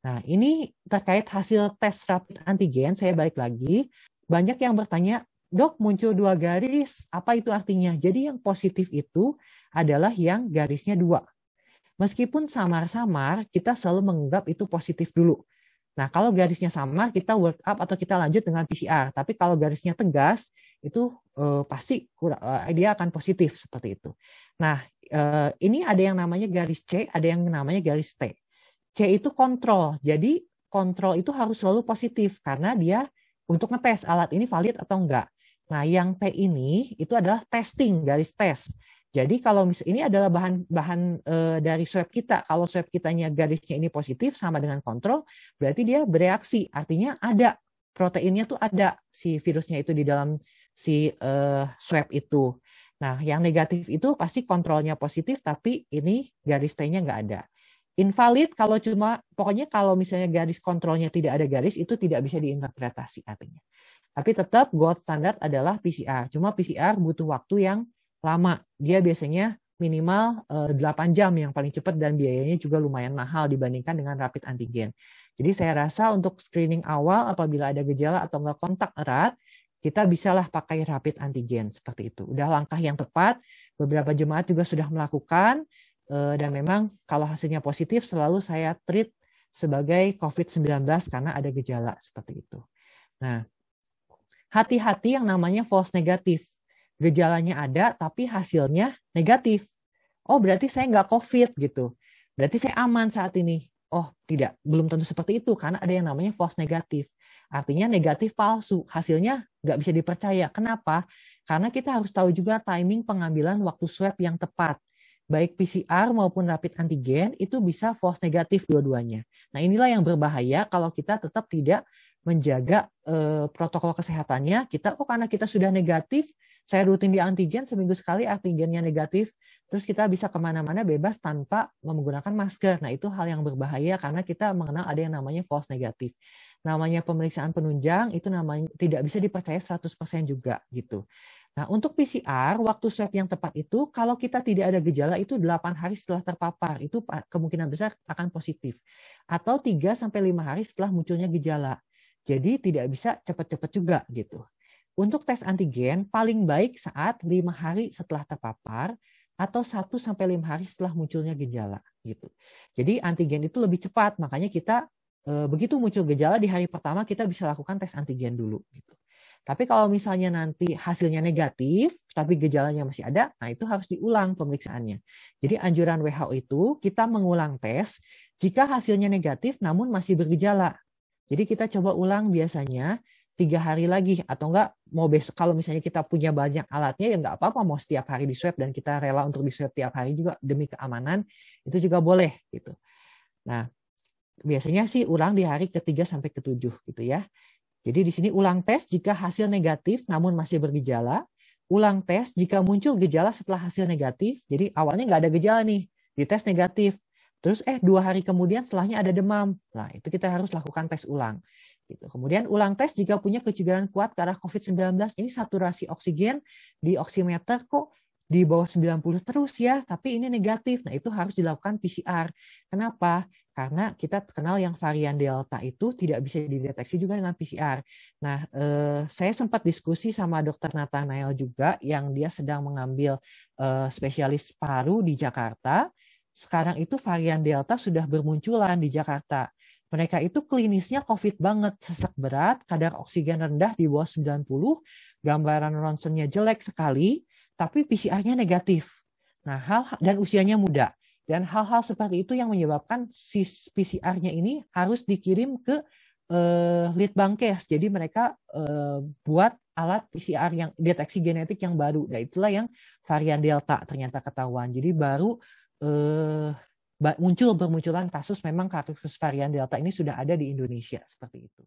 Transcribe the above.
Nah, ini terkait hasil tes rapid antigen, saya balik lagi. Banyak yang bertanya, dok muncul dua garis, apa itu artinya? Jadi yang positif itu adalah yang garisnya dua. Meskipun samar-samar, kita selalu menganggap itu positif dulu. Nah, kalau garisnya sama, kita work up atau kita lanjut dengan PCR. Tapi kalau garisnya tegas, itu uh, pasti uh, dia akan positif seperti itu. Nah, uh, ini ada yang namanya garis C, ada yang namanya garis T. C itu kontrol. Jadi kontrol itu harus selalu positif karena dia untuk ngetes alat ini valid atau enggak. Nah, yang T ini itu adalah testing, garis tes. Jadi kalau mis ini adalah bahan bahan e, dari swab kita. Kalau swab kitanya garisnya ini positif sama dengan kontrol, berarti dia bereaksi. Artinya ada proteinnya tuh ada si virusnya itu di dalam si e, swab itu. Nah, yang negatif itu pasti kontrolnya positif, tapi ini garis T-nya nggak ada. Invalid kalau cuma pokoknya kalau misalnya garis kontrolnya tidak ada garis itu tidak bisa diinterpretasi artinya. Tapi tetap gold standard adalah PCR. Cuma PCR butuh waktu yang lama. Dia biasanya minimal 8 eh, jam yang paling cepat dan biayanya juga lumayan mahal dibandingkan dengan rapid antigen. Jadi saya rasa untuk screening awal apabila ada gejala atau enggak kontak erat, kita bisalah pakai rapid antigen seperti itu. Udah langkah yang tepat, beberapa jemaat juga sudah melakukan dan memang kalau hasilnya positif selalu saya treat sebagai COVID-19 karena ada gejala seperti itu. Nah, hati-hati yang namanya false negatif. Gejalanya ada tapi hasilnya negatif. Oh, berarti saya nggak COVID gitu. Berarti saya aman saat ini. Oh, tidak. Belum tentu seperti itu karena ada yang namanya false negatif. Artinya negatif palsu. Hasilnya nggak bisa dipercaya. Kenapa? Karena kita harus tahu juga timing pengambilan waktu swab yang tepat baik PCR maupun rapid antigen itu bisa false negatif dua-duanya. Nah, inilah yang berbahaya kalau kita tetap tidak menjaga eh, protokol kesehatannya. Kita oh karena kita sudah negatif, saya rutin di antigen seminggu sekali antigennya negatif, terus kita bisa ke mana-mana bebas tanpa menggunakan masker. Nah, itu hal yang berbahaya karena kita mengenal ada yang namanya false negatif. Namanya pemeriksaan penunjang itu namanya tidak bisa dipercaya 100% juga gitu. Nah, untuk PCR, waktu swab yang tepat itu, kalau kita tidak ada gejala itu 8 hari setelah terpapar, itu kemungkinan besar akan positif. Atau 3 sampai 5 hari setelah munculnya gejala. Jadi tidak bisa cepat-cepat juga gitu. Untuk tes antigen, paling baik saat 5 hari setelah terpapar atau 1 sampai 5 hari setelah munculnya gejala gitu. Jadi antigen itu lebih cepat, makanya kita eh, begitu muncul gejala di hari pertama kita bisa lakukan tes antigen dulu gitu. Tapi kalau misalnya nanti hasilnya negatif, tapi gejalanya masih ada, nah itu harus diulang pemeriksaannya. Jadi anjuran WHO itu kita mengulang tes jika hasilnya negatif namun masih bergejala. Jadi kita coba ulang biasanya tiga hari lagi atau enggak mau besok kalau misalnya kita punya banyak alatnya ya enggak apa-apa mau setiap hari di swab dan kita rela untuk di swab tiap hari juga demi keamanan itu juga boleh gitu. Nah biasanya sih ulang di hari ketiga sampai ketujuh gitu ya. Jadi di sini ulang tes jika hasil negatif namun masih bergejala. Ulang tes jika muncul gejala setelah hasil negatif. Jadi awalnya nggak ada gejala nih, dites negatif. Terus eh dua hari kemudian setelahnya ada demam. Nah itu kita harus lakukan tes ulang. Gitu. Kemudian ulang tes jika punya kecurigaan kuat ke arah COVID-19. Ini saturasi oksigen di oximeter kok di bawah 90 terus ya, tapi ini negatif. Nah, itu harus dilakukan PCR. Kenapa? Karena kita kenal yang varian Delta itu tidak bisa dideteksi juga dengan PCR. Nah, eh, saya sempat diskusi sama dokter Nathanael juga yang dia sedang mengambil eh, spesialis paru di Jakarta. Sekarang itu varian Delta sudah bermunculan di Jakarta. Mereka itu klinisnya COVID banget, sesak berat, kadar oksigen rendah di bawah 90, gambaran ronsennya jelek sekali, tapi PCR-nya negatif. Nah, hal dan usianya muda. Dan hal-hal seperti itu yang menyebabkan si PCR-nya ini harus dikirim ke uh, Litbangkes. Jadi mereka uh, buat alat PCR yang deteksi genetik yang baru. Dan itulah yang varian Delta ternyata ketahuan. Jadi baru uh, muncul bermunculan kasus memang kasus varian Delta ini sudah ada di Indonesia seperti itu.